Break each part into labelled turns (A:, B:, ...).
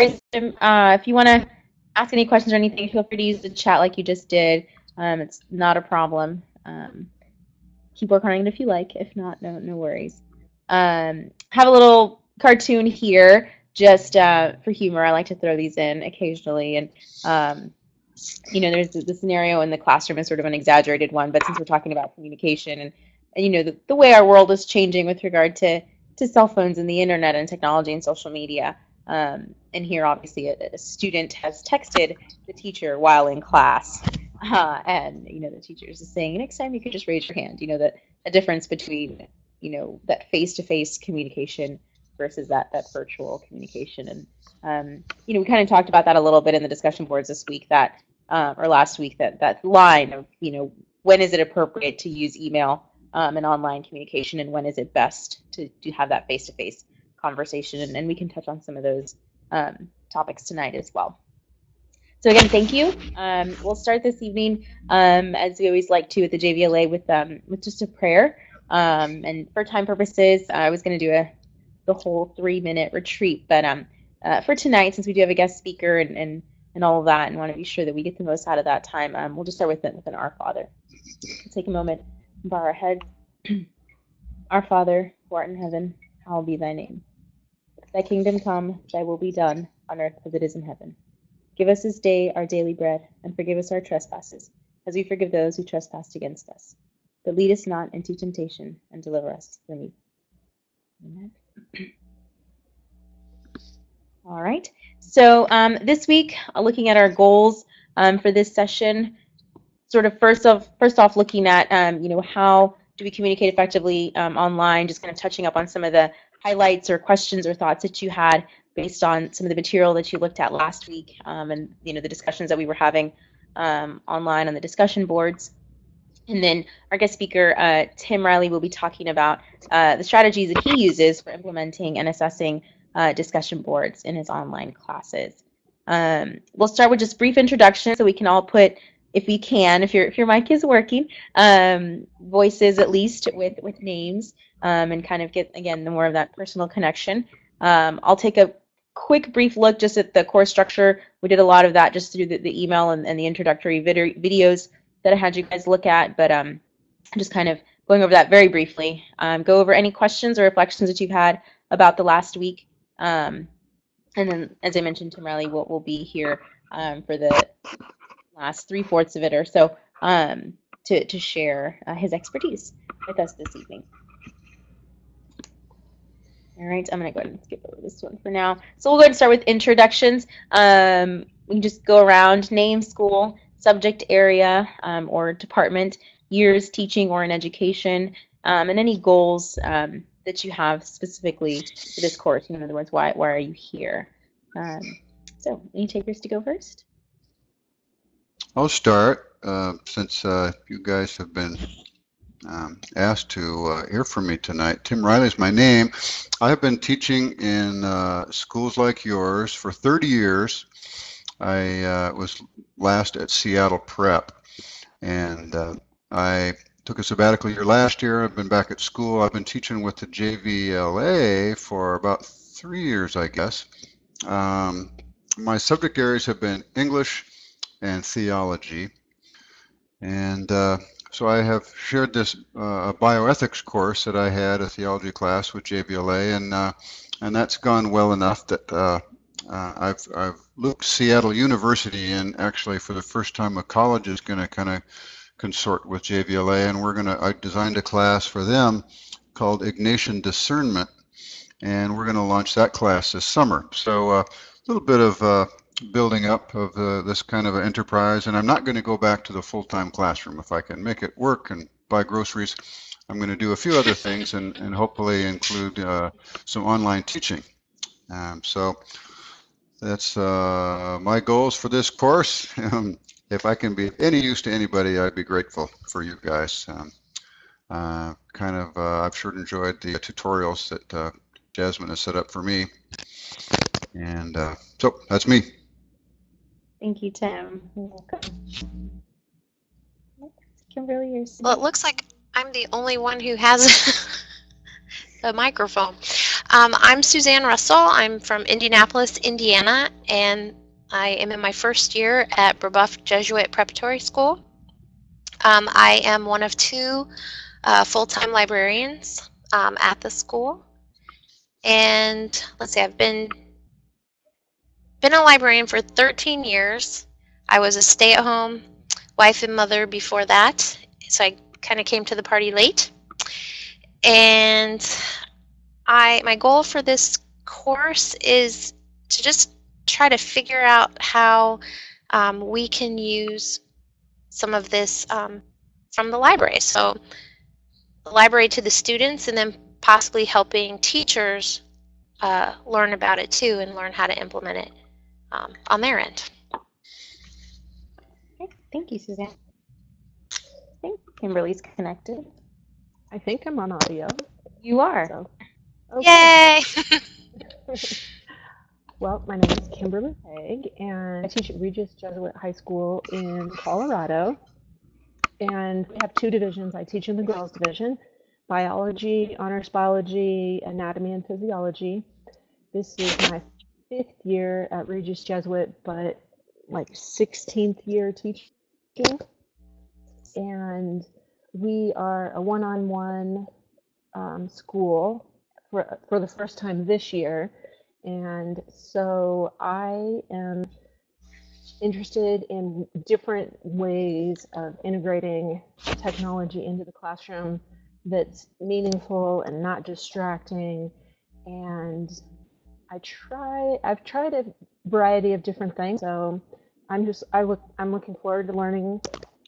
A: worries. Uh, if you want to ask any questions or anything, feel free to use the chat like you just did. Um, it's not a problem. Um, keep working on it if you like. If not, no, no worries. Um, have a little cartoon here just uh, for humor. I like to throw these in occasionally, and um, you know, there's the, the, scenario in the classroom is sort of an exaggerated one, but since we're talking about communication and, and you know the, the way our world is changing with regard to to cell phones and the internet and technology and social media. Um, and here, obviously, a, a, student has texted the teacher while in class, uh, and you know the teacher is saying, "Next time, you could just raise your hand." You know that a difference between you know that face-to-face communication versus that that virtual communication. And um, you know, we kind of talked about that a little bit in the discussion boards this week. That um, or last week that that line of you know when is it appropriate to use email um, and online communication, and when is it best to to have that face-to-face conversation? And, and we can touch on some of those um, topics tonight as well. So again, thank you. Um, we'll start this evening, um, as we always like to at the JVLA, with um, with just a prayer. Um, and for time purposes, I was going to do a the whole three minute retreat, but um, uh, for tonight, since we do have a guest speaker and, and and all of that, and want to be sure that we get the most out of that time, um, we'll just start with with an Our Father. take a moment, bow our heads. our Father, who art in heaven, hallowed be thy name. Thy kingdom come, thy will be done, on earth as it is in heaven. Give us this day our daily bread, and forgive us our trespasses, as we forgive those who trespass against us. But lead us not into temptation, and deliver us from evil. Amen. All right. So um, this week, uh, looking at our goals um, for this session, sort of first off, first off, looking at um, you know how do we communicate effectively um, online? Just kind of touching up on some of the highlights or questions or thoughts that you had based on some of the material that you looked at last week um, and you know the discussions that we were having um, online on the discussion boards. And then our guest speaker, uh, Tim Reilly, will be talking about uh, the strategies that he uses for implementing and assessing uh, discussion boards in his online classes. Um, we'll start with just brief introduction so we can all put, if we can, if your if your mic is working, um, voices at least with with names um, and kind of get again the more of that personal connection. Um, I'll take a quick brief look just at the course structure. We did a lot of that just through the, the email and, and the introductory vid- videos that I had you guys look at, but um, just kind of going over that very briefly. Um, go over any questions or reflections that you've had about the last week. Um, and then, as I mentioned, Tim Reilly will, will be here um, for the last three fourths of it or so um, to, to share uh, his expertise with us this evening. All right, I'm going to go ahead and skip over this one for now. So we'll go ahead and start with introductions. Um, we can just go around name, school, subject area um, or department, years teaching or in education, um, and any goals um, that you have specifically for this course. In other words, why, why are you here? Um, so, any takers to go first?
B: I'll start uh, since uh, you guys have been um, asked to uh, hear from me tonight. Tim Reilly is my name. I have been teaching in uh, schools like yours for 30 years. I uh, was last at Seattle Prep, and uh, I took a sabbatical year last year. I've been back at school. I've been teaching with the JVLA for about three years, I guess. Um, my subject areas have been English and theology. And uh, so I have shared this uh, bioethics course that I had, a theology class with JVLA, and uh, and that's gone well enough that uh, uh, I've I've looped Seattle University in actually for the first time. A college is going to kind of consort with JVLA, and we're going to I designed a class for them called Ignatian Discernment, and we're going to launch that class this summer. So uh, a little bit of uh, building up of uh, this kind of an enterprise, and I'm not going to go back to the full-time classroom. If I can make it work and buy groceries, I'm going to do a few other things and, and hopefully include uh, some online teaching. Um, so that's uh, my goals for this course. Um, if I can be of any use to anybody, I'd be grateful for you guys. Um, uh, kind of, uh, I've sure enjoyed the tutorials that uh, Jasminne has set up for me. And so that's me.
A: Thank you, Tim. You're welcome. Kimberly,
C: Well, it looks like I'm the only one who has a microphone. Um, I'm Suzanne Russell. I'm from Indianapolis, Indiana, and I am in my first year at Brebeuf Jesuit Preparatory School. Um, I am one of two uh, full-time librarians um, at the school. And let's see, I've been been a librarian for 13 years. I was a stay-at-home wife and mother before that, so I kind of came to the party late. And I my goal for this course is to just try to figure out how um, we can use some of this um, from the library. So the library to the students and then possibly helping teachers uh, learn about it too and learn how to implement it um, on their end.
A: Okay, thank you, Suzanne. I think Kimberly's connected.
D: I think I'm on audio.
A: You are.
D: So.
C: Okay. Yay!
D: well, my name is Kimberly Haig, and I teach at Regis Jesuit High School in Colorado. And we have two divisions. I teach in the girls division, biology, honors biology, anatomy, and physiology. This is my fifth year at Regis Jesuit, but like 16th year teaching. And we are a one-on-one um, school for, for the first time this year. And so I am interested in different ways of integrating technology into the classroom that's meaningful and not distracting. And I try, I've tried a variety of different things. So I'm just, I look, I'm looking forward to learning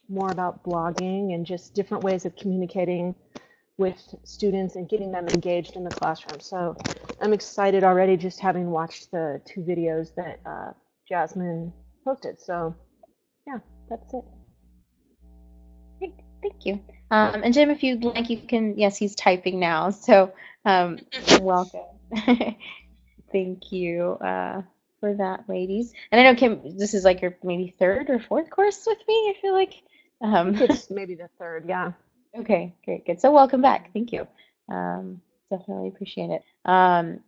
D: more about blogging and just different ways of communicating with students and getting them engaged in the classroom. So I'm excited already just having watched the two videos that uh, Jasminne posted. So yeah, that's it.
A: Great, thank you. Um, and Jim, if you'd like, you can, yes, he's typing now. So um, welcome. thank you uh, for that, ladies. And I know, Kim, this is like your maybe third or fourth course with me, I feel like. Um,
D: it's maybe the third, yeah.
A: Okay, great, good. So welcome back. Thank you. Um, definitely appreciate it. Um,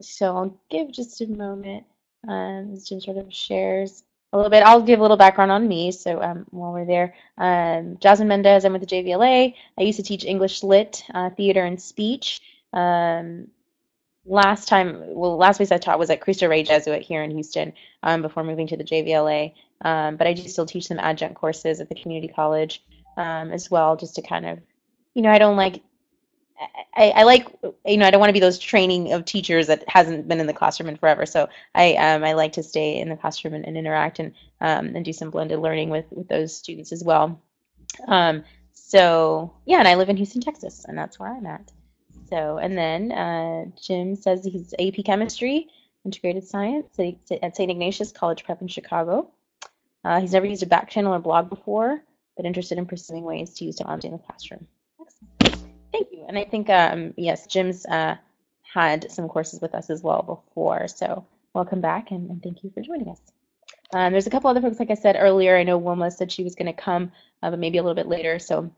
A: so I'll give just a moment um, Jim sort of shares a little bit. I'll give a little background on me. So um, while we're there, um, Jasminne Mendez, I'm with the JVLA. I used to teach English Lit, uh, theater, and speech. Um, last time, well, last place I taught was at Cristo Rey Jesuit here in Houston um, before moving to the JVLA. Um, but I do still teach some adjunct courses at the community college um, as well, just to kind of, you know, I don't like I, I, like you know I don't want to be those training of teachers that hasn't been in the classroom in forever. So I um, I like to stay in the classroom and, and interact and um, and do some blended learning with with those students as well. Um, so yeah, and I live in Houston, Texas, and that's where I'm at. So and then uh, Jim says he's AP Chemistry, Integrated Science at St. Ignatius College Prep in Chicago. Uh, he's never used a back channel or blog before, but interested in pursuing ways to use technology in the classroom. Thank you. And I think, um, yes, Jim's uh, had some courses with us as well before. So welcome back and, and thank you for joining us. Um, there's a couple other folks, like I said earlier. I know Wilma said she was going to come, uh, but maybe a little bit later. So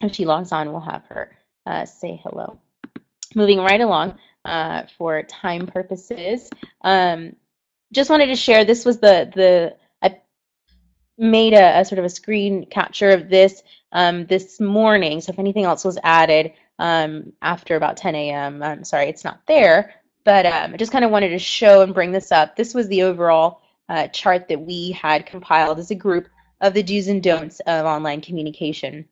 A: if she logs on, we'll have her uh, say hello. Moving right along uh, for time purposes. Um, just wanted to share, this was the, the I made a, a sort of a screen capture of this um, this morning. So if anything else was added um, after about 10 a.m., I'm sorry, it's not there. But um, I just kind of wanted to show and bring this up. This was the overall uh, chart that we had compiled as a group of the do's and don'ts of online communication.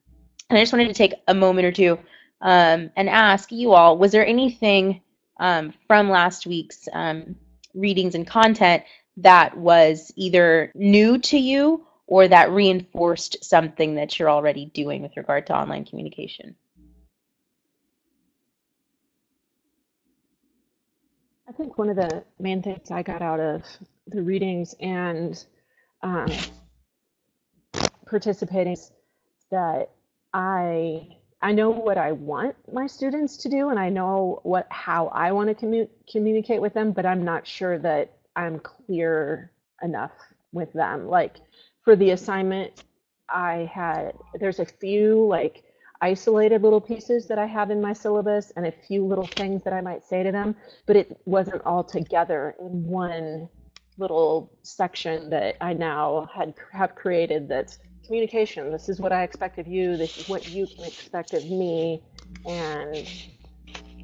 A: And I just wanted to take a moment or two um, and ask you all, was there anything um, from last week's um, readings and content that was either new to you or that reinforced something that you're already doing with regard to online communication?
D: I think one of the main things I got out of the readings and um, participating that I I know what I want my students to do and I know what how I want to commu- communicate with them, but I'm not sure that I'm clear enough with them. Like for the assignment, I had, there's a few, like, isolated little pieces that I have in my syllabus and a few little things that I might say to them, but it wasn't all together in one little section that I now had have created that's communication. This is what I expect of you. This is what you can expect of me, and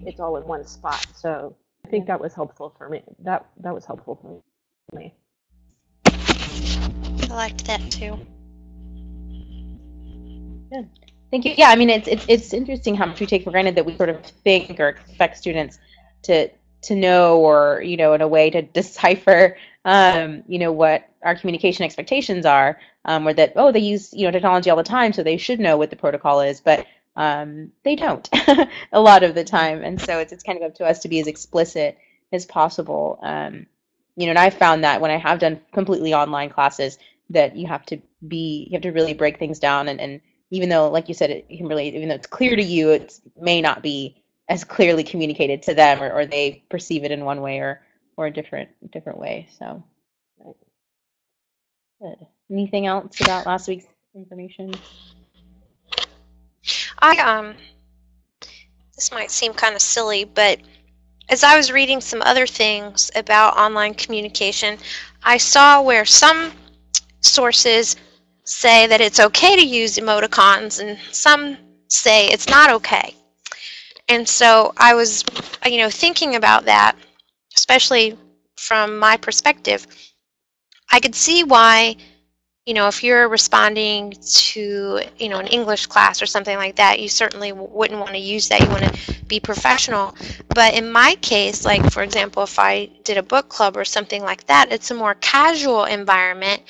D: it's all in one spot. So I think that was helpful for me. That that was helpful for me.
C: I liked that too.
A: Good. Thank you. Yeah, I mean, it's, it's it's interesting how much we take for granted that we sort of think or expect students to to know or you know in a way to decipher um, you know what our communication expectations are, um, or that oh they use you know technology all the time, so they should know what the protocol is, but um, they don't a lot of the time, and so it's it's kind of up to us to be as explicit as possible. Um, you know, and I've found that when I have done completely online classes, that you have to be you have to really break things down. And, and even though like you said it can really even though it's clear to you it may not be as clearly communicated to them or, or they perceive it in one way or or a different different way. So good anything else about last week's information
C: I um this might seem kind of silly, but as I was reading some other things about online communication, I saw where some sources say that it's okay to use emoticons and some say it's not okay. And so I was you know thinking about that, especially from my perspective. I could see why you know, if you're responding to, you know, an English class or something like that, you certainly wouldn't want to use that. You want to be professional. But in my case, like for example, if I did a book club or something like that, it's a more casual environment.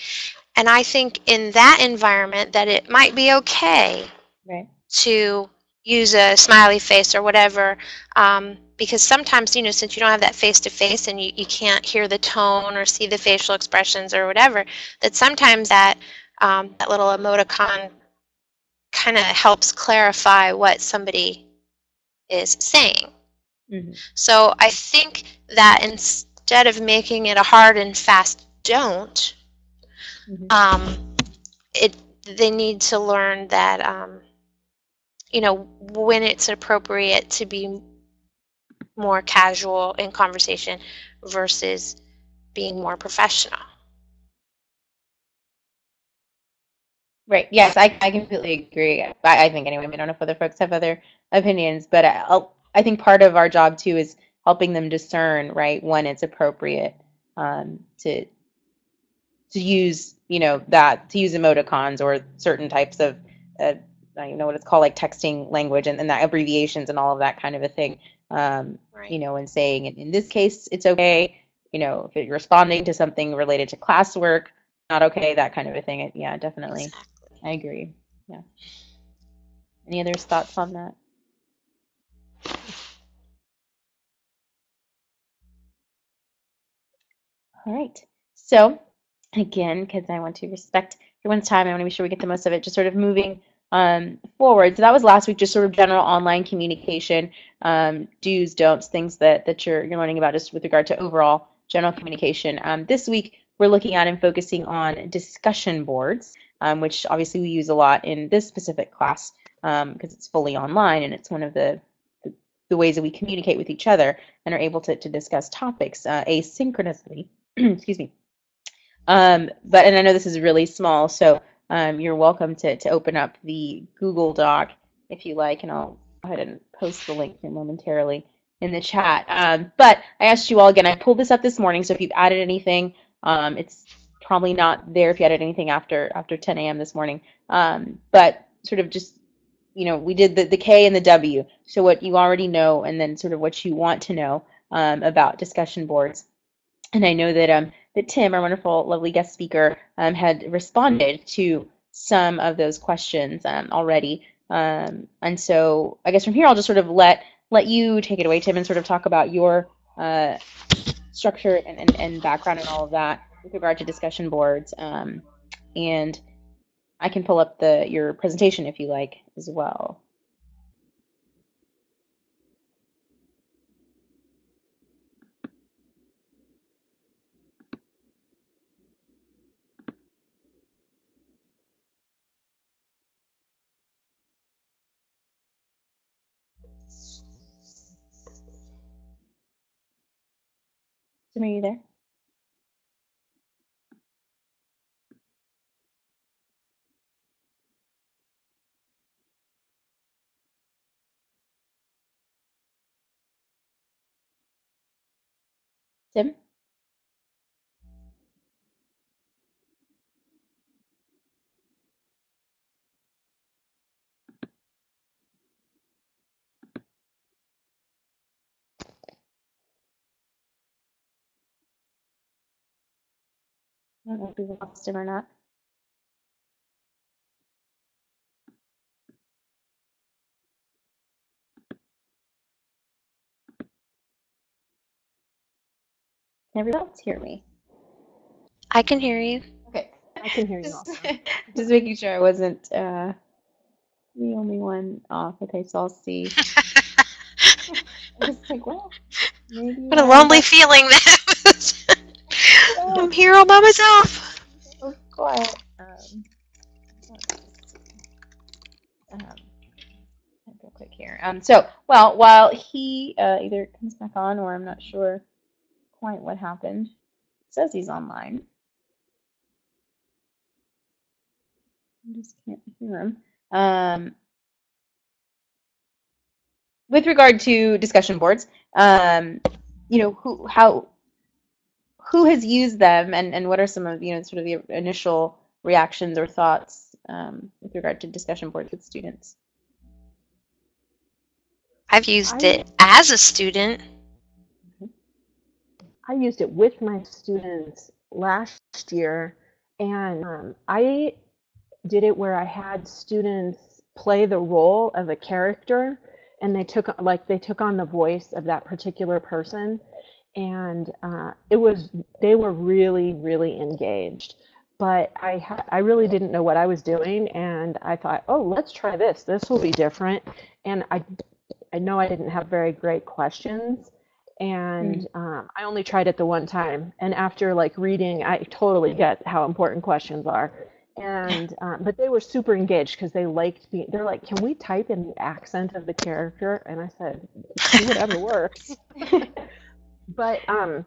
C: And I think in that environment that it might be okay
A: right
C: to use a smiley face or whatever. Um, because sometimes, you know, since you don't have that face to face and you, you can't hear the tone or see the facial expressions or whatever, that sometimes that, um, that little emoticon kind of helps clarify what somebody is saying.
A: mm-hmm.
C: So I think that instead of making it a hard and fast don't,
A: Mhm.
C: um, it they need to learn that um, you know when it's appropriate to be more casual in conversation versus being more professional.
A: Right. Yes, I, I completely agree. I, I think anyway. I don't know if other folks have other opinions, but I, I think part of our job too is helping them discern right when it's appropriate um, to to use you know that to use emoticons or certain types of uh, I don't know what it's called like texting language and, and that abbreviations and all of that kind of a thing. Um,
C: Right.
A: you know, and saying in, in this case it's okay. You know, if you're responding to something related to classwork, not okay. That kind of a thing. Yeah, definitely.
C: Exactly.
A: I agree. Yeah. Any other thoughts on that? All right. So, again, because I want to respect everyone's time, I want to be sure we get the most of it. Just sort of moving um, forward. So that was last week, just sort of general online communication, um, do's, don'ts, things that that you're you're learning about, just with regard to overall general communication. Um, this week, we're looking at and focusing on discussion boards, um, which obviously we use a lot in this specific class because it's fully online and it's one of the, the the ways that we communicate with each other and are able to, to discuss topics uh, asynchronously. Excuse me. Um, but and I know this is really small, so um, you're welcome to, to open up the Google Doc if you like, and I'll go ahead and post the link here momentarily in the chat. Um, but I asked you all again, I pulled this up this morning, so if you've added anything, um, it's probably not there if you added anything after after 10 a.m. this morning. Um, but sort of just, you know, we did the, the K and the W, so what you already know, and then sort of what you want to know um, about discussion boards. And I know that um, that Tim, our wonderful, lovely guest speaker, um, had responded to some of those questions um, already. Um, and so I guess from here I'll just sort of let let you take it away, Tim, and sort of talk about your uh, structure and, and, and background and all of that with regard to discussion boards. Um, and I can pull up the your presentation if you like as well. Tim, are you there? Tim? I don't know if we lost him or not. Can everyone else hear me?
C: I can hear you.
A: Okay.
D: I can hear you
A: Just,
D: also.
A: just making sure I wasn't uh, the only one off. Okay, so I'll see. I'm just like, well, maybe.
C: What a
A: I
C: lonely feeling that was. I'm here all by myself.
A: quiet. Um, see. Um, real quick here. Um, so, well, while he uh, either comes back on or I'm not sure quite what happened, says he's online. I just can't hear him. Um, with regard to discussion boards, um, you know, who, how, who has used them, and, and what are some of you know sort of the initial reactions or thoughts um, with regard to discussion boards with students?
C: I've used
D: I-
C: it as a student.
D: I used it with my students last year, and um, I did it where I had students play the role of a character, and they took like they took on the voice of that particular person, and uh, it was they were really really engaged. But I ha- I really didn't know what I was doing, and I thought, oh, let's try this. This will be different. And I I know I didn't have very great questions and um, I only tried it the one time. And after like reading, I totally get how important questions are. And um, but they were super engaged because they liked being. They're like, "Can we type in the accent of the character?" And I said, whatever works." but um,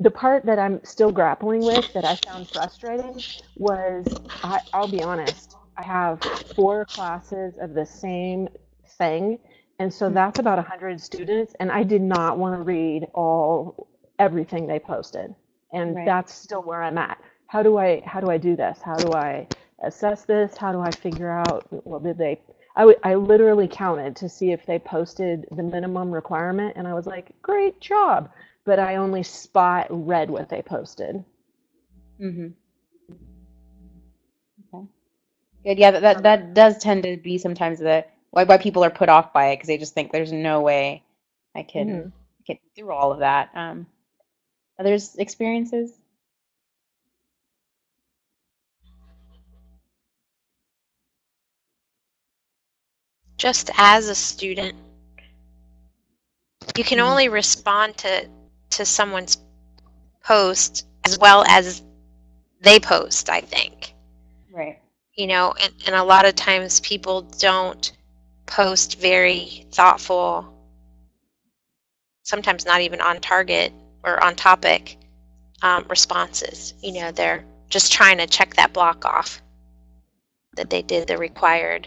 D: the part that I'm still grappling with that I found frustrating was, I, I'll be honest, I have four classes of the same thing and so that's about 100 students, and I did not want to read all everything they posted. And
A: Right.
D: that's still where I'm at. How do I how do I do this? How do I assess this? How do I figure out well did they I I literally counted to see if they posted the minimum requirement and I was like, "Great job." But I only spot read what they posted.
A: Mm-hmm. Okay. Good. Yeah, that, that that does tend to be sometimes the why why people are put off by it because they just think there's no way I can
D: Mhm.
A: get through all of that. Um, others experiences?
C: just as a student you can
A: Mhm.
C: only respond to to someone's post as well as they post i think.
A: Right.
C: you know and, and a lot of times people don't post very thoughtful sometimes not even on target or on topic um, responses. You know they're just trying to check that block off that they did the required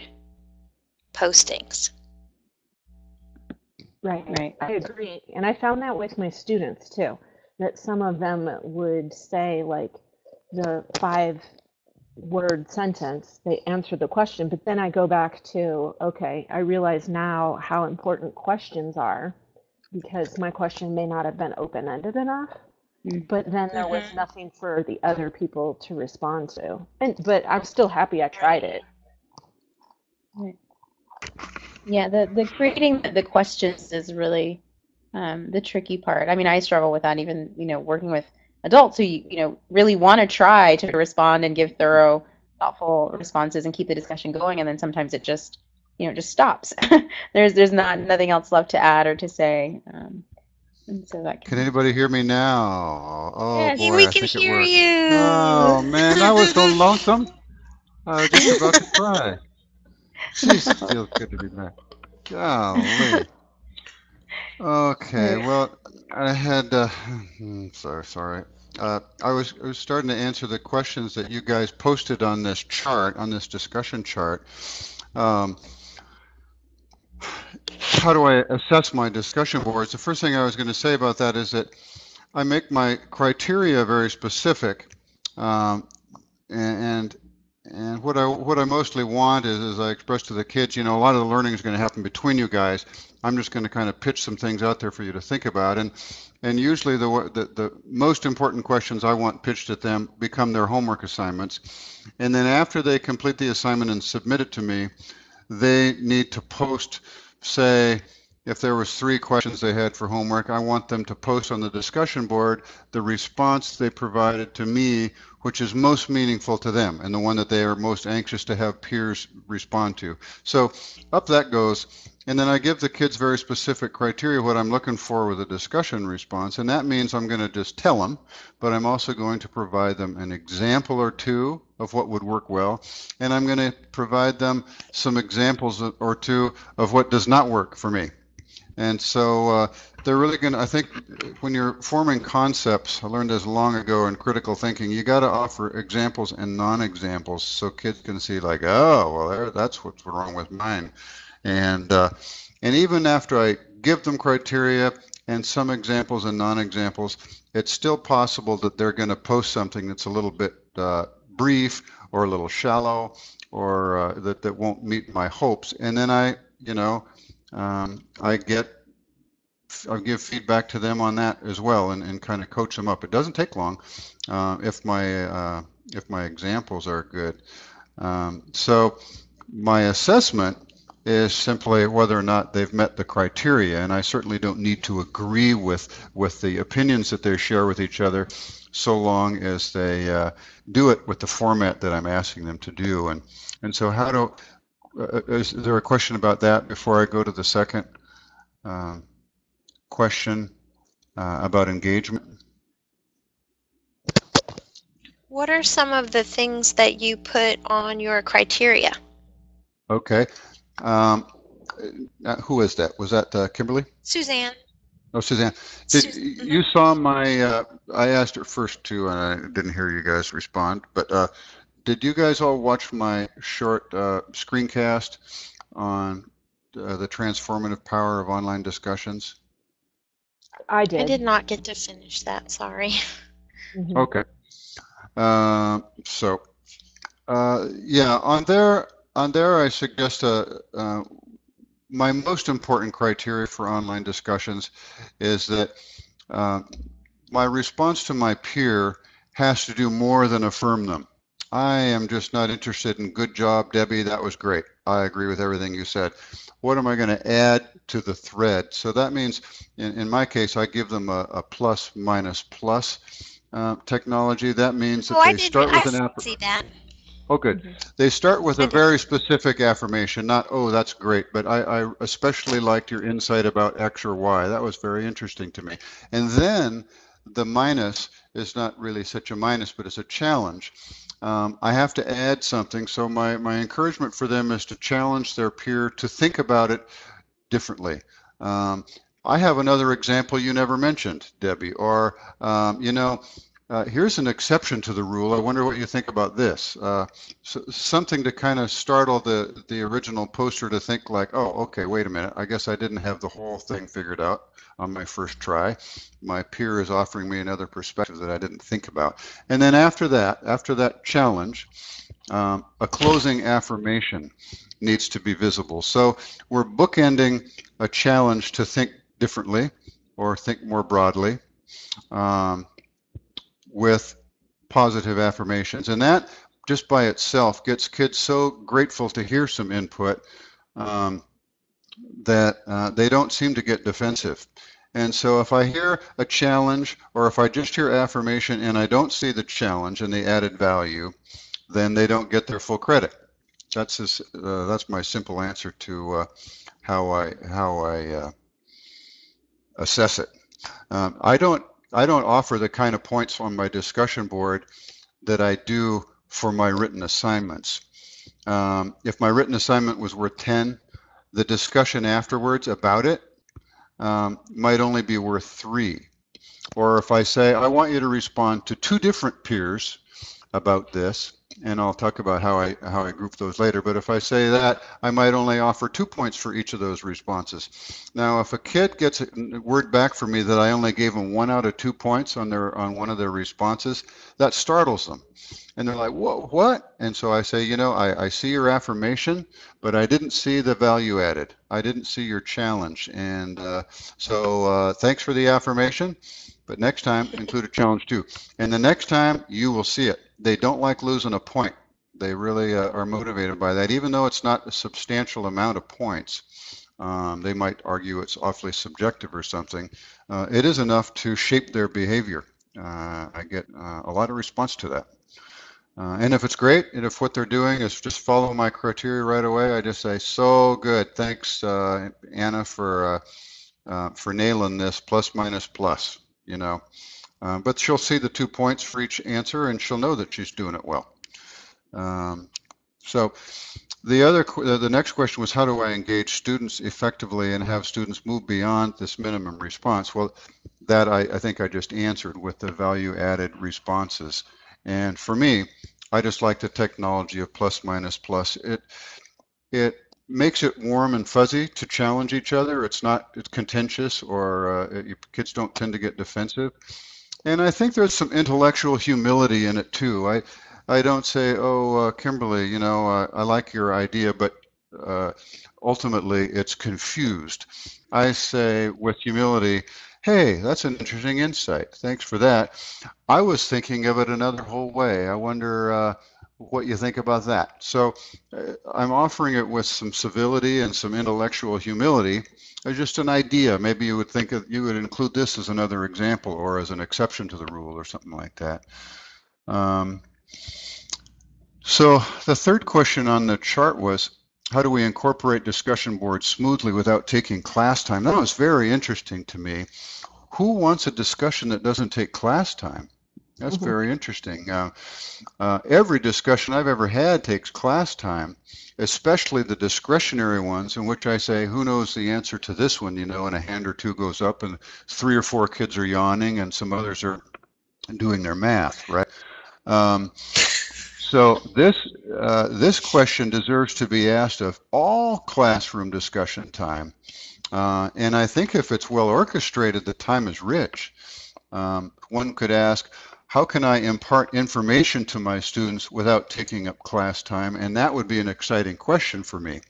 C: postings
D: Right.
A: Right.
D: I agree. And I found that with my students too, that some of them would say like the five word sentence, they answer the question, but then I go back to, okay, I realize now how important questions are because my question may not have been open ended enough.
A: Mm.
D: But then there was
C: Mhm.
D: nothing for the other people to respond to. And but I'm still happy I tried it.
A: Yeah, the the creating the questions is really um, the tricky part. I mean, I struggle with that even, you know, working with adults who, you you know, really want to try to respond and give thorough, thoughtful responses and keep the discussion going, and then sometimes it just, you know, just stops. there's there's not nothing else left to add or to say, um, and so that
B: Can
A: can.
B: anybody hear me now? Oh
A: Yes.
B: boy,
C: we
B: I
C: can
B: think
C: hear
B: worked.
C: you.
B: Oh man, I was so lonesome. I was just about to cry. Jeez, it feels good to be back. Golly. Okay, well, I had, uh, hmm, sorry, sorry. Uh, I was, I was starting to answer the questions that you guys posted on this chart, on this discussion chart. Um, how do I assess my discussion boards? The first thing I was going to say about that is that I make my criteria very specific, um, and and what I what I mostly want is, as I expressed to the kids, you know, a lot of the learning is going to happen between you guys. I'm just going to kind of pitch some things out there for you to think about, and and usually the the, the most important questions I want pitched at them become their homework assignments, and then after they complete the assignment and submit it to me, they need to post, say, if there was three questions they had for homework, I want them to post on the discussion board the response they provided to me which is most meaningful to them and the one that they are most anxious to have peers respond to. So up that goes. And then I give the kids very specific criteria what I'm looking for with a discussion response. And that means I'm going to just tell them, but I'm also going to provide them an example or two of what would work well. And I'm going to provide them some examples or two of what does not work for me. And so uh, they're really going to, I think, when you're forming concepts, I learned this long ago in critical thinking, you got to offer examples and non examples so kids can see, like, oh, well, that's what's wrong with mine. And, uh, and even after I give them criteria and some examples and non examples, it's still possible that they're going to post something that's a little bit uh, brief or a little shallow or uh, that, that won't meet my hopes. And then I, you know, um, I get I give feedback to them on that as well and, and kind of coach them up. It doesn't take long uh, if my uh, if my examples are good. Um, so my assessment is simply whether or not they've met the criteria, and I certainly don't need to agree with with the opinions that they share with each other, so long as they uh, do it with the format that I'm asking them to do. And and so how do uh, is there a question about that before I go to the second uh, question uh, about engagement?
C: What are some of the things that you put on your criteria?
B: Okay. Um, uh, who is that? Was that uh, Kimberly?
C: Suzanne.
B: Oh, Suzanne. Did
C: Sus-
B: you saw my? I asked her first too, and I didn't hear you guys respond. But uh, did you guys all watch my short uh, screencast on uh, the transformative power of online discussions?
D: I did.
C: I did not get to finish that, sorry.
D: Mhm.
B: Okay. Uh, so, uh, yeah, on there, on there, I suggest uh, uh, my most important criteria for online discussions is that uh, my response to my peer has to do more than affirm them. I am just not interested in good job, Debbie. That was great. I agree with everything you said. What am I going to add to the thread? So that means, in, in my case, I give them a, a plus minus plus uh, technology. That means that
C: Oh, I
B: they start
C: I
B: with an app.
C: see that.
B: Oh, good.
D: Mhm.
B: They start with
C: I
B: a very specific affirmation, not, oh, that's great, but I, I especially liked your insight about X or Y. That was very interesting to me. And then the minus is not really such a minus, but it's a challenge. Um, I have to add something. So my, my encouragement for them is to challenge their peer to think about it differently. Um, I have another example you never mentioned, Debbie, or, um, you know, uh, here's an exception to the rule. I wonder what you think about this. Uh, so, something to kind of startle the, the original poster to think like, oh, okay, wait a minute. I guess I didn't have the whole thing figured out on my first try. My peer is offering me another perspective that I didn't think about. And then after that, after that challenge, um, a closing affirmation needs to be visible. So we're bookending a challenge to think differently or think more broadly. Um, with positive affirmations. And that just by itself gets kids so grateful to hear some input um, that uh, they don't seem to get defensive. And so if I hear a challenge or if I just hear affirmation and I don't see the challenge and the added value, then they don't get their full credit. That's his, uh, that's my simple answer to uh, how I how I uh, assess it. Um, I don't I don't offer the kind of points on my discussion board that I do for my written assignments. Um, if my written assignment was worth 10, the discussion afterwards about it um, might only be worth three. Or if I say, I want you to respond to two different peers about this, and I'll talk about how I how I group those later. But if I say that, I might only offer two points for each of those responses. Now, if a kid gets a word back from me that I only gave them one out of two points on their on one of their responses, that startles them, and they're like, "Whoa, what?" And so I say, you know, I, I see your affirmation, but I didn't see the value added. I didn't see your challenge, and uh, so uh, thanks for the affirmation. But next time, include a challenge too. And the next time, you will see it. They don't like losing a point. They really uh, are motivated by that, even though it's not a substantial amount of points. Um, they might argue it's awfully subjective or something. Uh, it is enough to shape their behavior. Uh, I get uh, a lot of response to that. Uh, and if it's great, and if what they're doing is just follow my criteria right away, I just say, so good. Thanks, uh, Anna, for, for nailing this plus minus plus you know. Um, but she'll see the two points for each answer and she'll know that she's doing it well. Um, so the other, the next question was how do I engage students effectively and have students move beyond this minimum response? Well, that I, I think I just answered with the value added responses. And for me, I just like the technology of plus minus plus. It, it makes it warm and fuzzy to challenge each other. It's not it's contentious or uh, kids don't tend to get defensive. And I think there's some intellectual humility in it too. I I don't say, oh, uh, Kimberly, you know, uh, I like your idea, but uh, ultimately it's confused. I say with humility, hey, that's an interesting insight. Thanks for that. I was thinking of it another whole way. I wonder uh, what you think about that. So uh, I'm offering it with some civility and some intellectual humility as just an idea. Maybe you would think of, you would include this as another example or as an exception to the rule or something like that. Um, so the third question on the chart was, how do we incorporate discussion boards smoothly without taking class time? That was very interesting to me. Who wants a discussion that doesn't take class time? That's mm-hmm. very interesting. Uh, uh, every discussion I've ever had takes class time, especially the discretionary ones in which I say, who knows the answer to this one, you know, and a hand or two goes up and three or four kids are yawning and some others are doing their math, right? Um, so this uh, this question deserves to be asked of all classroom discussion time, uh, and I think if it's well orchestrated, the time is rich. Um, one could ask, how can I impart information to my students without taking up class time? And that would be an exciting question for me.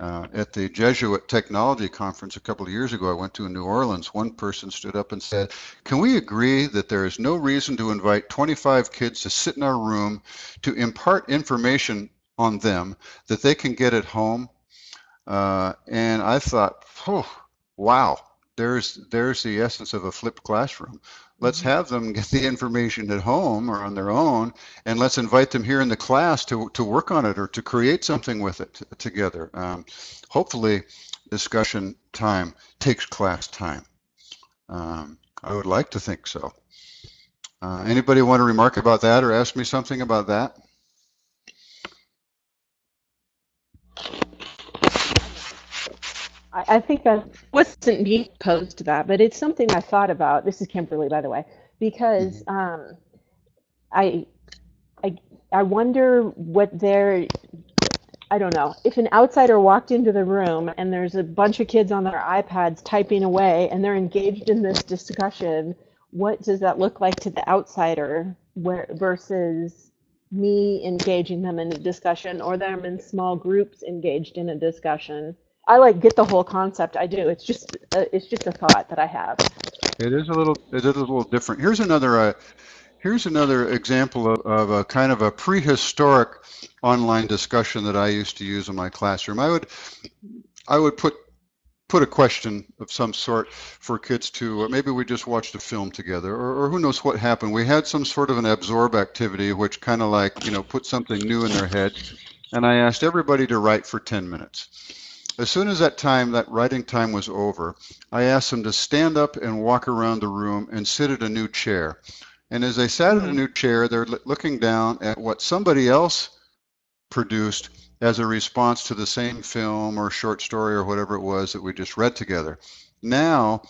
B: Uh, at the Jesuit Technology Conference a couple of years ago, I went to in New Orleans, one person stood up and said, Can we agree that there is no reason to invite 25 kids to sit in our room to impart information on them that they can get at home? Uh, and I thought, oh, wow, there's, there's the essence of a flipped classroom. Let's mm-hmm. have them get the information at home or on their own, and let's invite them here in the class to, to work on it or to create something with it together. Um, hopefully, discussion time takes class time. Um, I would like to think so. Uh, anybody want to remark about that or ask me something about that?
D: I, think I wasn't being posed to that, but it's something I thought about. This is Kimberly, by the way, because mm-hmm. um, I, I, I wonder what their I don't know. If an outsider walked into the room and there's a bunch of kids on their iPads typing away and they're engaged in this discussion, what does that look like to the outsider where, versus me engaging them in a discussion or them in small groups engaged in a discussion? I like get the whole concept. I do. It's just uh, it's just a thought that I have.
B: It is a little it is a little different. Here's another uh, here's another example of, of a kind of a prehistoric online discussion that I used to use in my classroom. I would I would put put a question of some sort for kids to uh, maybe we just watched a film together or, or, who knows what happened we had some sort of an absorb activity which kind of like you know put something new in their head and i asked everybody to write for 10 minutes as soon as that time, that writing time was over, I asked them to stand up and walk around the room and sit at a new chair. And as they sat at a new chair, they're looking down at what somebody else produced as a response to the same film or short story or whatever it was that we just read together. Now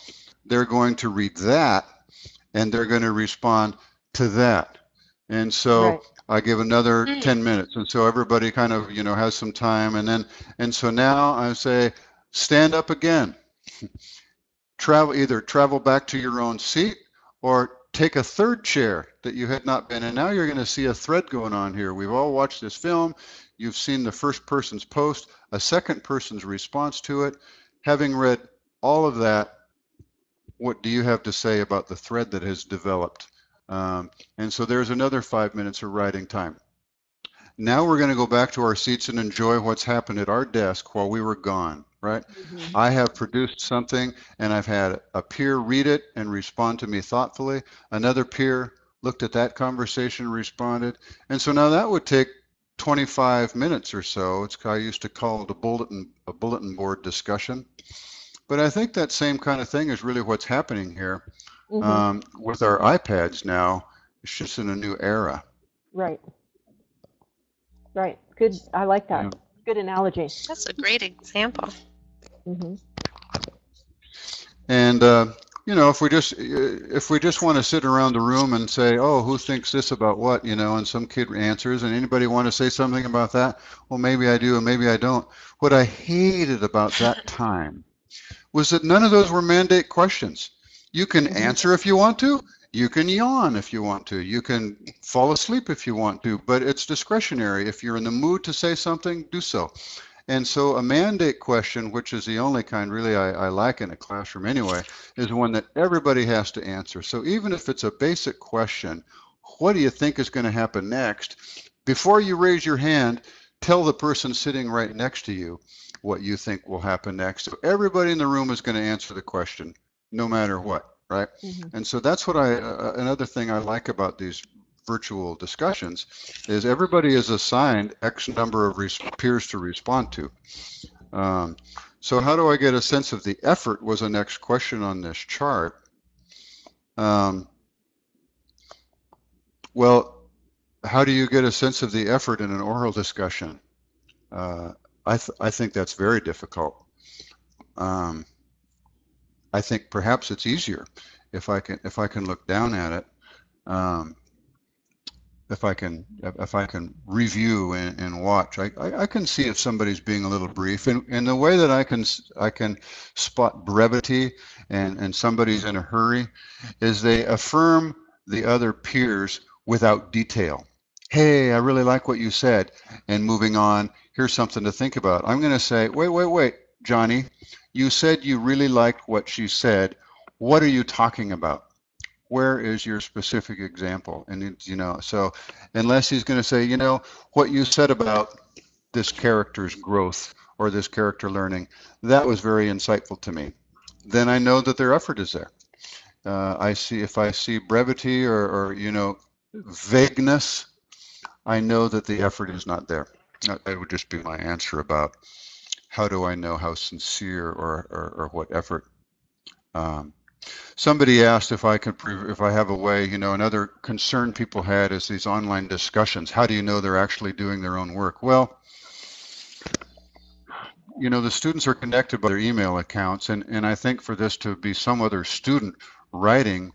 B: they're going to read that and they're going to respond to that. And so
D: Right.
B: I give another
C: Mm.
B: 10 minutes. And so everybody kind of, you know, has some time. And then, and so now I say, stand up again. Travel, either travel back to your own seat or take a third chair that you had not been. And now you're going to see a thread going on here. We've all watched this film. You've seen the first person's post, a second person's response to it. Having read all of that, what do you have to say about the thread that has developed? Um, and so there's another five minutes of writing time. Now we're going to go back to our seats and enjoy what's happened at our desk while we were gone, right?
D: Mhm.
B: I have produced something and I've had a peer read it and respond to me thoughtfully. Another peer looked at that conversation and responded. And so now that would take 25 minutes or so. It's I used to call it a bulletin a bulletin board discussion. But I think that same kind of thing is really what's happening here
D: Mhm.
B: um, with our iPads now. It's just in a new era.
D: Right. Right. Good. I like that.
B: Yeah.
D: Good analogy.
C: That's a great example.
D: hmm
B: And uh, you know, if we just if we just want to sit around the room and say, "Oh, who thinks this about what?" you know, and some kid answers, and anybody want to say something about that? Well, maybe I do, and maybe I don't. What I hated about that time was that none of those were mandate questions. You can
D: Mhm.
B: answer if you want to. You can yawn if you want to. You can fall asleep if you want to, but it's discretionary. If you're in the mood to say something, do so. And so a mandate question, which is the only kind really I, I like in a classroom anyway, is one that everybody has to answer. So even if it's a basic question, what do you think is going to happen next? Before you raise your hand, tell the person sitting right next to you what you think will happen next. So everybody in the room is going to answer the question, no matter what, right?
D: hmm
B: And so that's what I, uh, another thing I like about these virtual discussions is everybody is assigned X number of res- peers to respond to. Um, so how do I get a sense of the effort was the next question on this chart. Um, well, how do you get a sense of the effort in an oral discussion? Uh, I, th- I think that's very difficult. Um, I think perhaps it's easier if I can if I can look down at it, um, if I can if I can review and, and watch, I, I, I can see if somebody's being a little brief. And, and the way that I can I can spot brevity and, and somebody's in a hurry is they affirm the other peers without detail. Hey, I really like what you said. And moving on, here's something to think about. I'm going to say, wait, wait, wait, Johnny, you said you really liked what she said. What are you talking about? Where is your specific example? And it's, you know, so unless he's going to say, you know, what you said about this character's growth or this character learning, that was very insightful to me. Then I know that their effort is there. Uh, I see if I see brevity or, or you know vagueness, I know that the effort is not there. That would just be my answer about how do I know how sincere or, or, or what effort. Um, somebody asked if I could, prove, if I have a way, you know, another concern people had is these online discussions. How do you know they're actually doing their own work? Well, you know, the students are connected by their email accounts, and, and I think for this to be some other student writing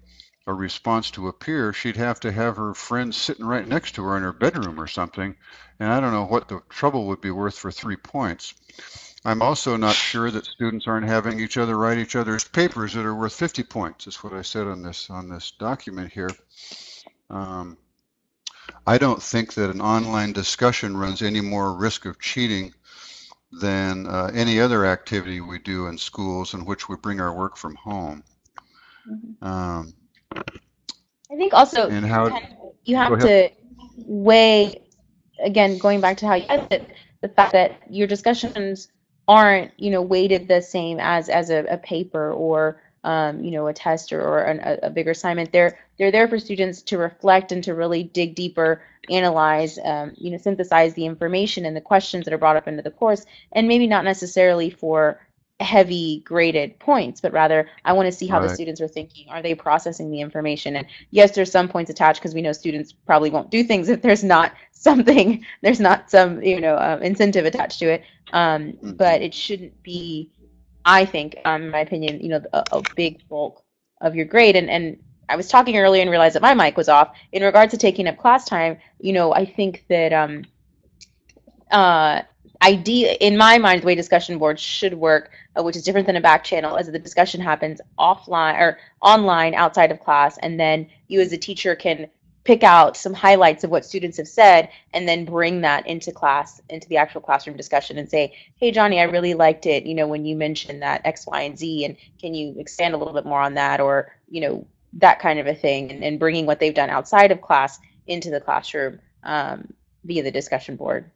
B: a response to a peer, she'd have to have her friend sitting right next to her in her bedroom or something. And I don't know what the trouble would be worth for three points. I'm also not sure that students aren't having each other write each other's papers that are worth 50 points. Is what I said on this on this document here. Um, I don't think that an online discussion runs any more risk of cheating than uh, any other activity we do in schools in which we bring our work from home.
A: Mhm.
B: Um,
A: I think also
B: and how?
A: kind of- you have to weigh again going back to how you said it, the fact that your discussions aren't you know weighted the same as as a, a paper or um, you know a test or, or an, a, a bigger assignment. They're they're there for students to reflect and to really dig deeper analyze um, you know synthesize the information and the questions that are brought up into the course and maybe not necessarily for heavy graded points but rather i want to see how the students are thinking are they processing the information and yes there's some points attached because we know students probably won't do things if there's not something there's not some you know um, incentive attached to it um,
B: Mhm.
A: but it shouldn't be I think, um, in my opinion, you know, a, a big bulk of your grade. And, and I was talking earlier and realized that my mic was off. In regards to taking up class time, you know, I think that um, uh, idea in my mind, the way discussion boards should work, uh, which is different than a back channel, is that the discussion happens offline or online outside of class, and then you as a teacher can pick out some highlights of what students have said and then bring that into class into the actual classroom discussion and say hey johnny i really liked it you know when you mentioned that x y and z and can you expand a little bit more on that or you know that kind of a thing and, and bringing what they've done outside of class into the classroom um, via the discussion board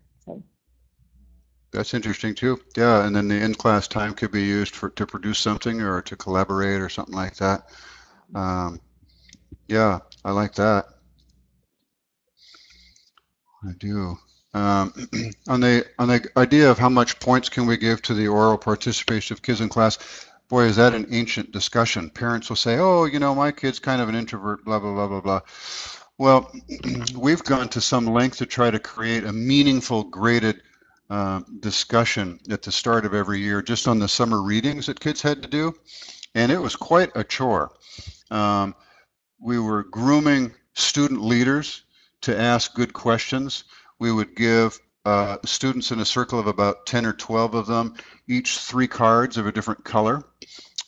B: that's interesting too yeah and then the in-class time could be used for to produce something or to collaborate or something like that um, yeah i like that I do. Um, on the on the idea of how much points can we give to the oral participation of kids in class, boy, is that an ancient discussion. Parents will say, "Oh, you know, my kid's kind of an introvert," blah blah blah blah blah. Well, we've gone to some length to try to create a meaningful graded uh, discussion at the start of every year, just on the summer readings that kids had to do, and it was quite a chore. Um, we were grooming student leaders to ask good questions. We would give uh, students in a circle of about 10 or 12 of them, each three cards of a different color.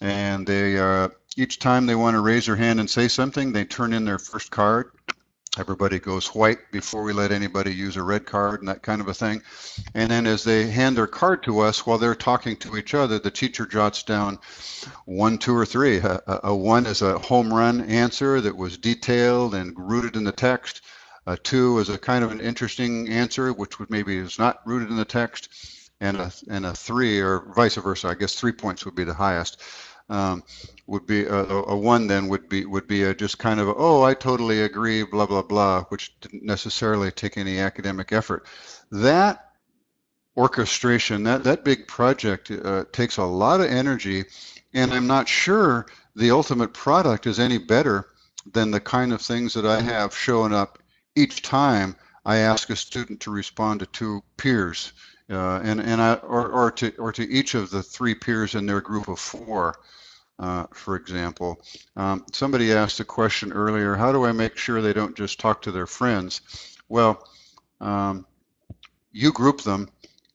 B: And they uh, each time they want to raise their hand and say something, they turn in their first card. Everybody goes white before we let anybody use a red card and that kind of a thing. And then as they hand their card to us while they're talking to each other, the teacher jots down one, two, or three. A, a one is a home run answer that was detailed and rooted in the text. A two is a kind of an interesting answer, which would maybe is not rooted in the text, and a and a three or vice versa. I guess three points would be the highest. Um, would be a, a, one then would be would be a just kind of a, oh I totally agree blah blah blah, which didn't necessarily take any academic effort. That orchestration that that big project uh, takes a lot of energy, and I'm not sure the ultimate product is any better than the kind of things that I have showing up each time I ask a student to respond to two peers, uh, and and I or or to or to each of the three peers in their group of four. Uh, for example, um, somebody asked a question earlier, how do I make sure they don't just talk to their friends? Well, um, you group them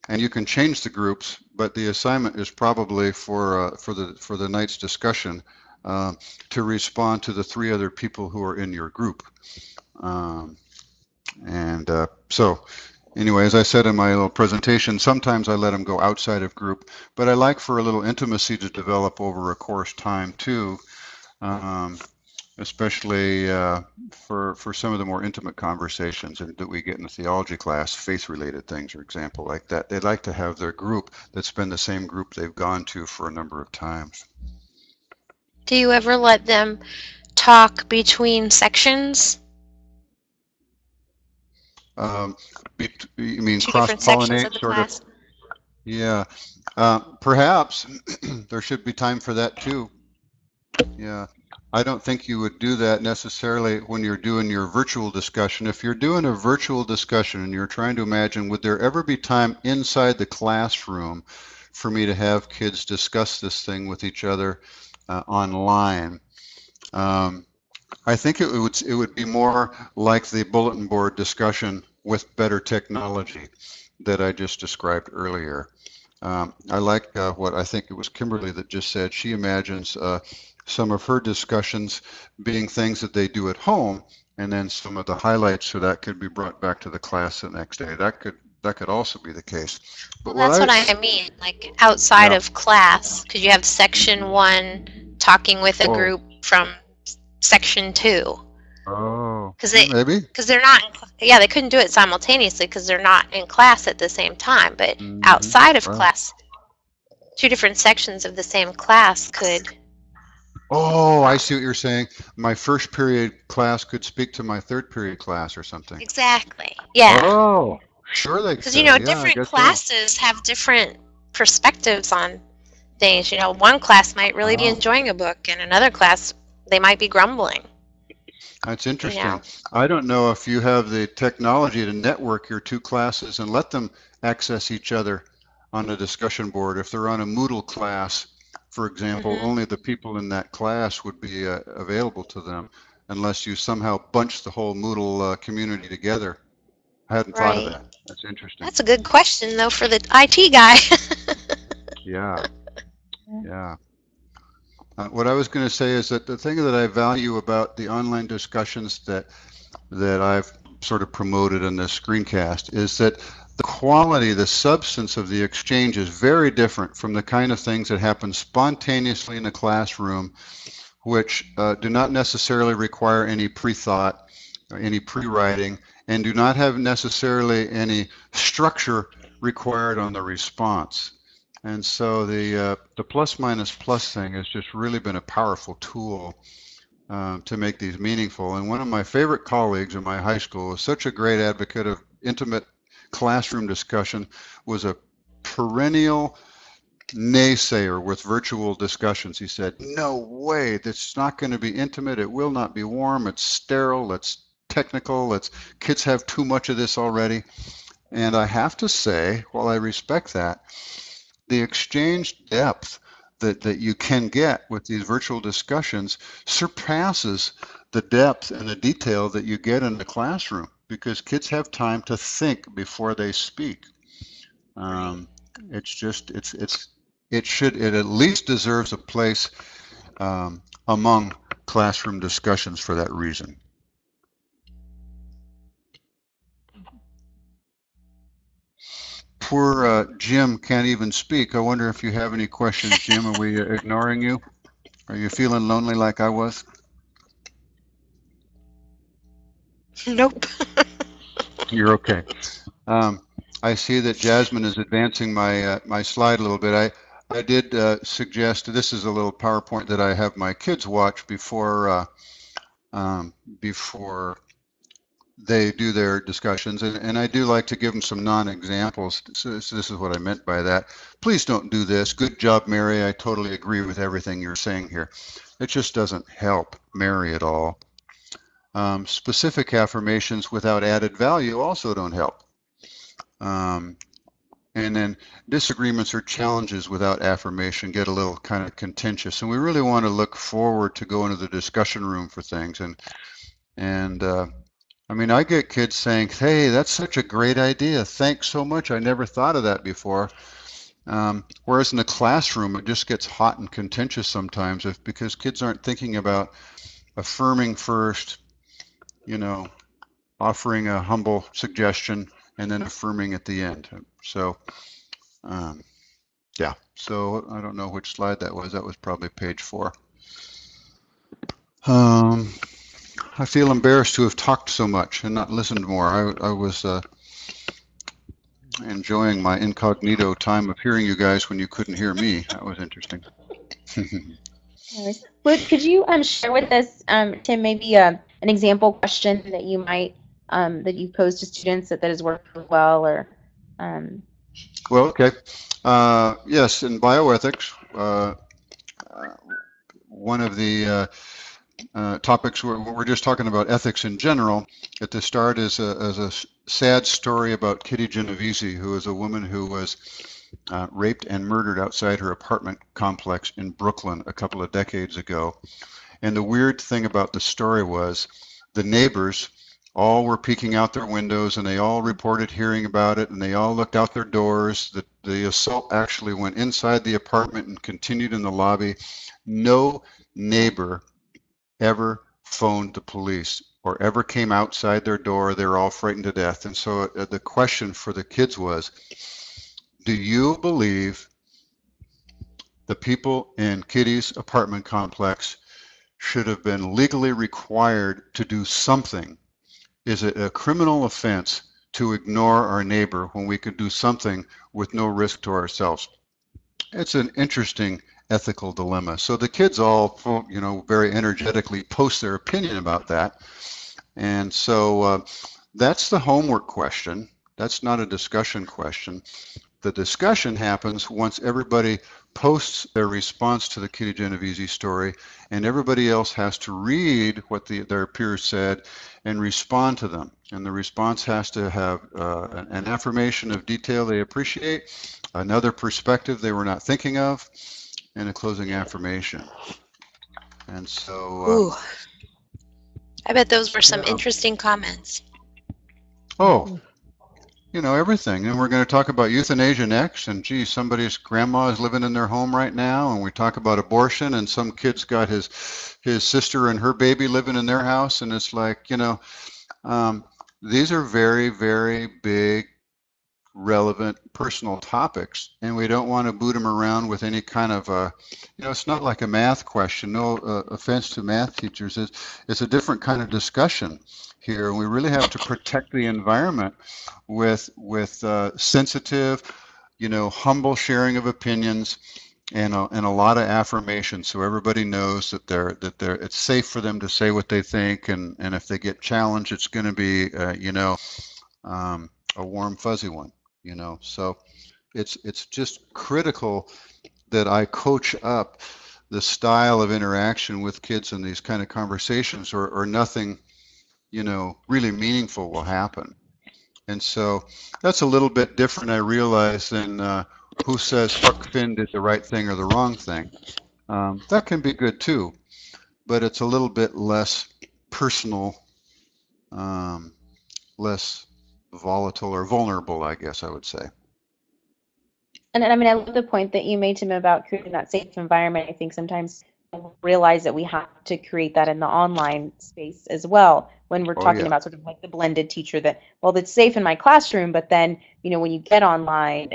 B: and you can change the groups, but the assignment is probably for, uh, for, the, for the night's discussion uh, to respond to the three other people who are in your group. Um, and uh, so, anyway, as I said in my little presentation, sometimes I let them go outside of group, but I like for a little intimacy to develop over a course time too, um, especially uh, for for some of the more intimate conversations that we get in the theology class, faith-related things, for example, like that. They like to have their group that's been the same group they've gone to for a number of times.
C: Do you ever let them talk between sections?
B: Um, you mean
C: Two
B: cross pollinate sort
C: class?
B: of? Yeah. Uh, perhaps there should be time for that too. Yeah. I don't think you would do that necessarily when you're doing your virtual discussion. If you're doing a virtual discussion and you're trying to imagine, would there ever be time inside the classroom for me to have kids discuss this thing with each other uh, online? Um, I think it would it would be more like the bulletin board discussion with better technology that I just described earlier. Um, I like uh, what I think it was Kimberly that just said. She imagines uh, some of her discussions being things that they do at home, and then some of the highlights so that could be brought back to the class the next day. That could that could also be the case.
C: But well, that's what I, what I, mean, like outside yeah. of class, because you have section one talking with a oh. group from section two.
B: Oh,
C: because they
B: maybe
C: because they're not. In, yeah, they couldn't do it simultaneously because they're not in class at the same time. But mm-hmm. outside of right. class, two different sections of the same class could.
B: Oh, I see what you're saying. My first period class could speak to my third period class or something.
C: Exactly. Yeah.
B: Oh, sure they.
C: Because you know, yeah, different classes so. have different perspectives on things. You know, one class might really oh. be enjoying a book, and another class they might be grumbling.
B: That's interesting. Yeah. I don't know if you have the technology to network your two classes and let them access each other on a discussion board. If they're on a Moodle class for example,
C: Mhm.
B: only the people in that class would be uh, available to them unless you somehow bunch the whole Moodle uh, community together. I hadn't thought of that. That's interesting.
C: That's a good question, though, for the IT guy.
B: Yeah. Yeah. Uh, what I was going to say is that the thing that I value about the online discussions that that I've sort of promoted in this screencast is that the quality, the substance of the exchange is very different from the kind of things that happen spontaneously in a classroom, which uh, do not necessarily require any pre-thought any pre-writing and do not have necessarily any structure required on the response. And so the uh, the plus minus plus thing has just really been a powerful tool um, to make these meaningful. And one of my favorite colleagues in my high school was such a great advocate of intimate classroom discussion, was a perennial naysayer with virtual discussions. He said, "No way! It's not going to be intimate. It will not be warm. It's sterile. It's technical. It's kids have too much of this already." And I have to say, while I respect that, the exchange depth that, that you can get with these virtual discussions surpasses the depth and the detail that you get in the classroom because kids have time to think before they speak. Um, it's just it's it's it should it at least deserves a place um, among classroom discussions for that reason. Poor uh, Jim can't even speak. I wonder if you have any questions, Jim. Are we ignoring you? Are you feeling lonely like I was?
C: nope.
B: You're okay. Um, I see that Jasminne is advancing my uh, my slide a little bit. I I did uh, suggest this is a little PowerPoint that I have my kids watch before uh, um, before they do their discussions, and, and I do like to give them some non-examples. So, so this is what I meant by that. Please don't do this. Good job, Mary. I totally agree with everything you're saying here. It just doesn't help Mary at all. Um, specific affirmations without added value also don't help. Um, and then disagreements or challenges without affirmation get a little kind of contentious. And we really want to look forward to go into the discussion room for things. And and uh, I mean, I get kids saying, "Hey, that's such a great idea. Thanks so much. I never thought of that before." Um, whereas in the classroom, it just gets hot and contentious sometimes, if because kids aren't thinking about affirming first, you know, offering a humble suggestion and then affirming at the end. So, um, yeah. So I don't know which slide that was. That was probably page four. Um, I feel embarrassed to have talked so much and not listened more. I, I was uh, enjoying my incognito time of hearing you guys when you couldn't hear me. That was interesting.
A: Would, could you um, share with us, um, Tim, maybe uh, an example question that you might um, that you pose to students that, that has worked well, or um,
B: Well, okay. Uh, yes, in bioethics, uh, uh, one of the uh, topics we're, we're just talking about ethics in general. At the start is a, is a sad story about Kitty Genovese, who is a woman who was uh, raped and murdered outside her apartment complex in Brooklyn a couple of decades ago. And the weird thing about the story was the neighbors all were peeking out their windows and they all reported hearing about it and they all looked out their doors. The, the assault actually went inside the apartment and continued in the lobby. No neighbor ever phoned the police or ever came outside their door. They were all frightened to death. And so uh, the question for the kids was Do you believe the people in Kitty's apartment complex should have been legally required to do something? Is it a criminal offense to ignore our neighbor when we could do something with no risk to ourselves? It's an interesting ethical dilemma. So the kids all, you know, very energetically post their opinion about that. And so uh, that's the homework question. That's not a discussion question. The discussion happens once everybody posts their response to the Kitty Genovese story, and everybody else has to read what the, their peers said and respond to them. And the response has to have uh, an affirmation of detail they appreciate, another perspective they were not thinking of, and a closing affirmation. And so, uh,
C: Ooh. I bet those were some
B: Yeah.
C: interesting comments.
B: oh, you know, everything. And we're going to talk about euthanasia next. And gee, somebody's grandma is living in their home right now. And we talk about abortion. And some kid's got his his sister and her baby living in their house. And it's like, you know, um, these are very, very big, relevant personal topics. And we don't want to boot them around with any kind of a, you know, it's not like a math question. No uh, offense to math teachers. It's, it's a different kind of discussion here. We really have to protect the environment with with uh, sensitive, you know, humble sharing of opinions, and a, and a lot of affirmation, so everybody knows that they're that they're it's safe for them to say what they think, and and if they get challenged, it's going to be uh, you know um, a warm fuzzy one, you know. So it's it's just critical that I coach up the style of interaction with kids in these kind of conversations, or or nothing, you know, really meaningful will happen. And so that's a little bit different, I realize, than uh, who says Huck Finn did the right thing or the wrong thing. Um, that can be good too, but it's a little bit less personal, um, less volatile or vulnerable, I guess I would say.
A: And, and I mean, I love the point that you made, to me about creating that safe environment. I think sometimes realize that we have to create that in the online space as well when we're
B: Oh,
A: talking
B: yeah.
A: about sort of like the blended teacher that, well, it's safe in my classroom, but then, you know, when you get online,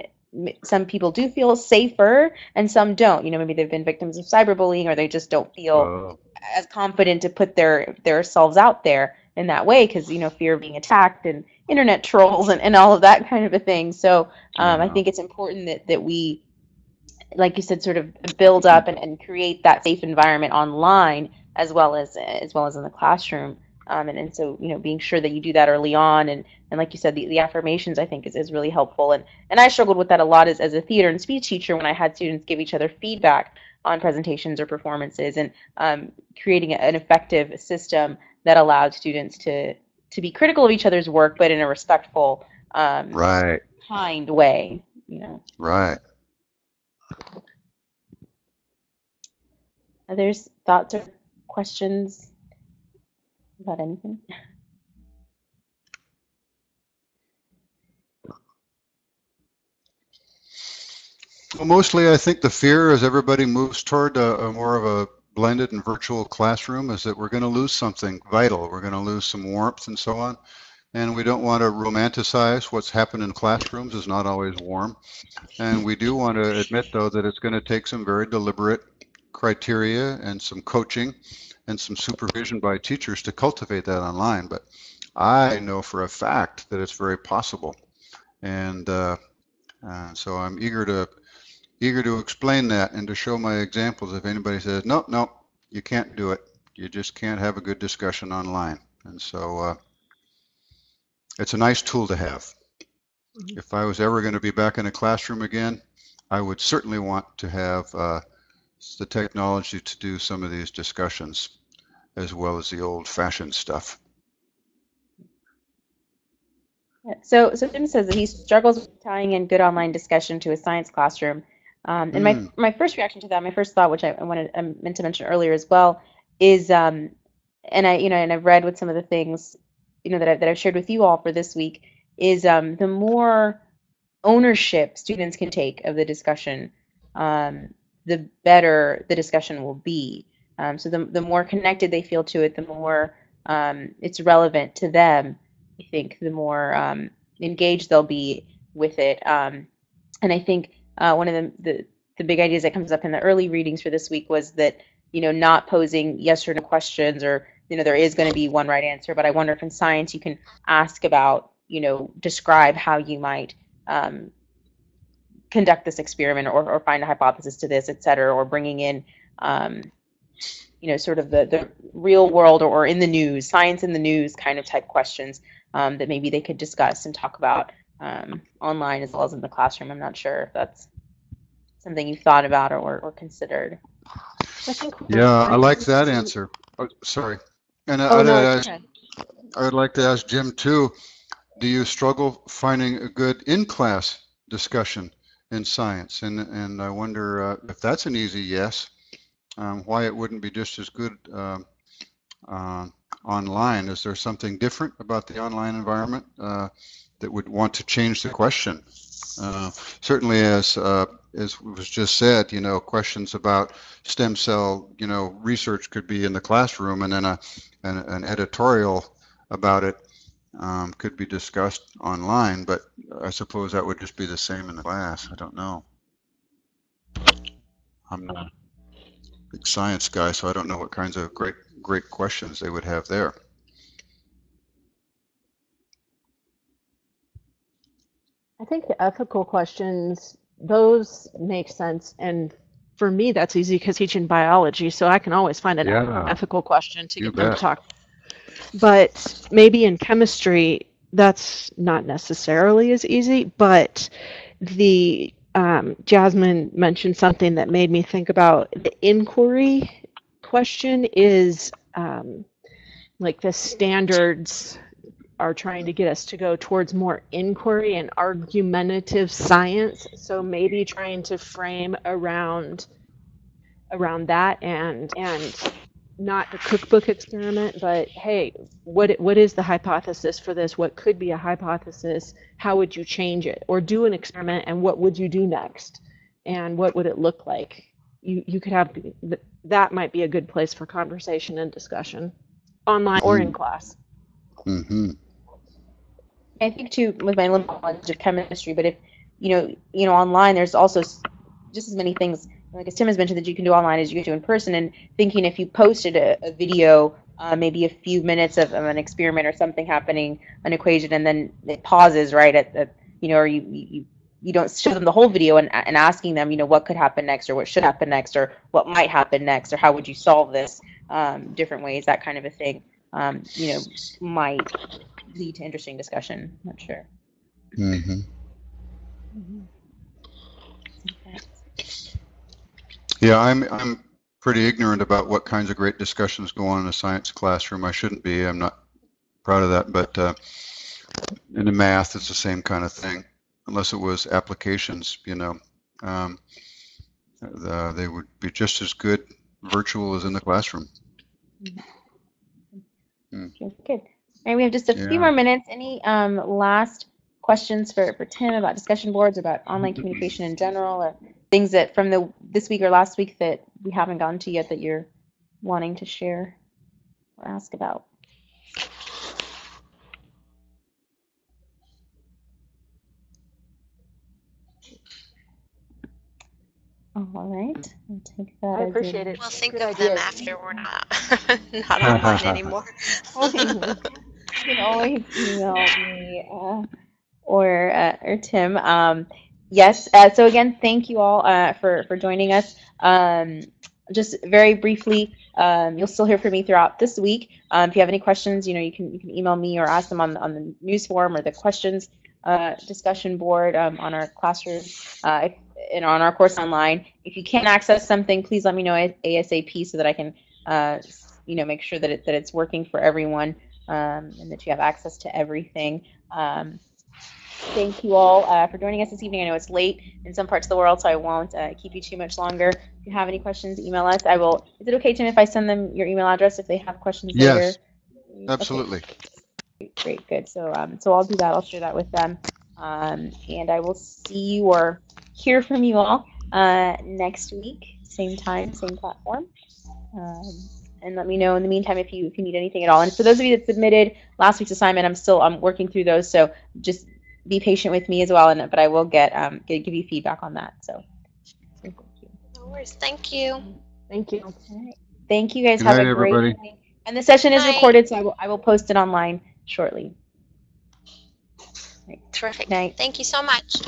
A: some people do feel safer and some don't. You know, maybe they've been victims of cyberbullying or they just don't feel
B: Oh,
A: as confident to put their their selves out there in that way because you know fear of being attacked and internet trolls and, and all of that kind of a thing. So um, i think it's important that that we like you said sort of build up and, and create that safe environment online as well as as well as in the classroom. Um, and, and so you know being sure that you do that early on and and like you said the, the affirmations i think is, is really helpful. And and i struggled with that a lot as, as a theater and speech teacher when i had students give each other feedback on presentations or performances and um, creating an effective system that allowed students to to be critical of each other's work but in a respectful um,
B: right,
A: kind way you know.
B: Right.
A: others thoughts or questions about anything?
B: Well, mostly, I think the fear as everybody moves toward a, a more of a blended and virtual classroom is that we're going to lose something vital. We're going to lose some warmth and so on. And we don't want to romanticize what's happened in classrooms is not always warm. And we do want to admit, though, that it's going to take some very deliberate criteria and some coaching and some supervision by teachers to cultivate that online. But I know for a fact that it's very possible. And uh, uh, so I'm eager to eager to explain that and to show my examples if anybody says, nope, nope, you can't do it. You just can't have a good discussion online. And so uh, it's a nice tool to have.
D: Mhm.
B: If I was ever going to be back in a classroom again, I would certainly want to have uh, the technology to do some of these discussions as well as the old fashioned stuff.
A: So, so Jim says that he struggles with tying in good online discussion to a science classroom. Um, and my
B: Mm.
A: my first reaction to that, my first thought, which I, I wanted I meant to mention earlier as well, is um, and I you know and I've read with some of the things you know that I that I've shared with you all for this week is um, the more ownership students can take of the discussion, um, the better the discussion will be. Um, so the the more connected they feel to it, the more um, it's relevant to them. I think the more um, engaged they'll be with it. Um, and I think uh, one of the, the the big ideas that comes up in the early readings for this week was that you know not posing yes or no questions or you know there is going to be one right answer, but I wonder if in science you can ask about you know describe how you might um, conduct this experiment or, or find a hypothesis to this, et cetera, or bringing in um, you know sort of the the real world or, in the news, science in the news kind of type questions um, that maybe they could discuss and talk about um, online as well as in the classroom. I'm not sure if that's something you've thought about or, or considered.
D: I
B: Yeah, I like that answer. Oh, sorry. And
D: Oh,
B: I'd,
D: no,
B: ask,
D: it's okay.
B: I'd like to ask Jim too, do you struggle finding a good in-class discussion in science. And, and I wonder uh, if that's an easy yes, um, why it wouldn't be just as good um, uh, online. Is there something different about the online environment uh, that would want to change the question? Uh, certainly, as uh, as was just said, you know, questions about stem cell, you know, research could be in the classroom, and then a an, an editorial about it um, could be discussed online. But I suppose that would just be the same in the class. I don't know. I'm not a big science guy, so I don't know what kinds of great great questions they would have there.
D: I think the ethical questions, those make sense. And for me, that's easy because teaching biology, so I can always find an
B: Yeah.
D: ethical question to
B: You
D: get them to talk. But maybe in chemistry, that's not necessarily as easy. But the um, Jasminne mentioned something that made me think about the inquiry question is um, like the standards are trying to get us to go towards more inquiry and argumentative science. So maybe trying to frame around around that and and not the cookbook experiment, but hey, what what is the hypothesis for this? What could be a hypothesis? How would you change it? Or do an experiment and what would you do next? And what would it look like? You you could have that might be a good place for conversation and discussion online or in class.
B: hmm
A: I think too, with my limited knowledge of chemistry, but if you know, you know, online, there's also just as many things, like as Tim has mentioned, that you can do online as you can do in person. And thinking if you posted a, a video, uh, maybe a few minutes of, of an experiment or something happening, an equation, and then it pauses right at the, you know, or you you you don't show them the whole video and, and asking them, you know, what could happen next, or what should happen next, or what might happen next, or how would you solve this, um, different ways, that kind of a thing, um, you know, might lead to interesting discussion. I'm Not sure.
B: hmm Yeah, I'm I'm pretty ignorant about what kinds of great discussions go on in a science classroom. I shouldn't be. I'm not proud of that. But uh, in the math, it's the same kind of thing, unless it was applications. You know, um, the, they would be just as good virtual as in the classroom.
A: Okay, good. All right, we have just a
B: Yeah.
A: few more minutes. Any um, last questions for, for Tim about discussion boards, about online communication in general, or things that from the this week or last week that we haven't gotten to yet that you're wanting to share or ask about? All right, I'll take that.
D: I
A: as a-
D: appreciate it.
C: We'll think of them after we're not not online anymore.
A: can always email me uh, or uh, or Tim. Um, yes. Uh, so again, thank you all uh, for for joining us. Um, just very briefly, um, you'll still hear from me throughout this week. Um, if you have any questions, you know you can you can email me or ask them on on the news forum or the questions uh, discussion board um, on our classroom uh, if, and on our course online. If you can't access something, please let me know ASAP so that I can you know make sure that it, that it's working for everyone um, and that you have access to everything. Um, thank you all uh, for joining us this evening. I know it's late in some parts of the world, so I won't uh, keep you too much longer. If you have any questions, email us. I will. Is it okay, Tim, if I send them your email address if they have questions
B: Yes,
A: later? Okay,
B: Absolutely.
A: great, great, good. So, um, so I'll do that. I'll share that with them, um, and I will see you or hear from you all uh, next week, same time, same platform. Um, and let me know in the meantime if you if you need anything at all. And for those of you that submitted last week's assignment, I'm still I'm working through those, so just be patient with me as well. And but I will get um get, give you feedback on that. So, so thank you.
C: No worries. Thank you.
D: Thank you.
A: All right. Thank you guys.
B: Good
A: Have
B: night,
A: a great
B: everybody.
A: evening. And the session is
C: Night.
A: recorded, so I will I will post it online shortly.
C: Terrific.
A: Night.
C: Thank you so much.